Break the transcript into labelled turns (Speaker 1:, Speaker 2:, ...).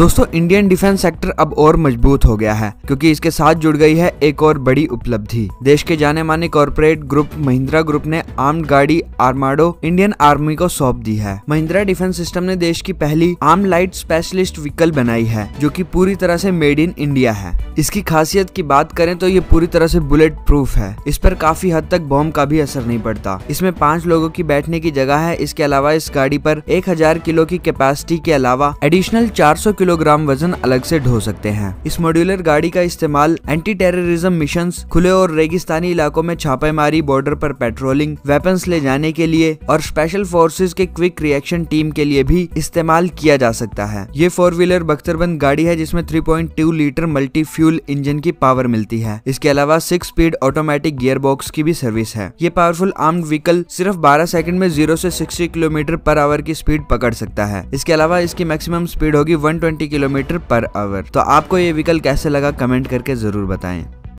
Speaker 1: दोस्तों Indian defence sector अब और मज़बूत हो गया है, क्योंकि इसके साथ जुड़ गई है एक और बड़ी उपलब्धि। देश के जाने माने कॉरपोरेट ग्रुप महिंद्रा ग्रुप ने आर्म गाड़ी आर्माडो इंडियन आर्मी को सौंप दी है। महिंद्रा डिफेंस सिस्टम ने देश की पहली आर्म लाइट स्पेशलिस्ट व्हीकल बनाई है, जो की पूरी तरह से मेड इन इंडिया है। इसकी खासियत की बात करें तो ये पूरी तरह से बुलेट प्रूफ है। इस पर काफ़ी हद तक बॉम्ब का भी असर नहीं पड़ता। इसमें पाँच लोगों की बैठने की जगह है। इसके अलावा इस गाड़ी पर एक हज़ार किलो की कैपेसिटी के अलावा एडिशनल 400 किलोग्राम वज़न अलग से ढो सकते हैं। इस मॉड्यूलर गाड़ी का इस्तेमाल एंटी टेररिज्म मिशन खुले और रेगिस्तानी इलाकों में छापेमारी बॉर्डर पर पेट्रोलिंग वेपन्स ले जाने के लिए और स्पेशल फोर्सेज के क्विक रिएक्शन टीम के लिए भी इस्तेमाल किया जा सकता है। ये फोर व्हीलर बख्तरबंद गाड़ी है जिसमें 3.2 लीटर मल्टी फ्यूल इंजन की पावर मिलती है। इसके अलावा six speed automatic gear box की भी सर्विस है। ये पावरफुल आर्म्ड व्हीकल सिर्फ़ 12 सेकंड में ज़ीरो से 60 किलोमीटर पर आवर की स्पीड पकड़ सकता है। इसके अलावा इसकी मैक्सिमम स्पीड होगी 120 किलोमीटर पर आवर तो आपको ये व्हीकल कैसे लगा? कमेंट करके ज़रूर बताएँ।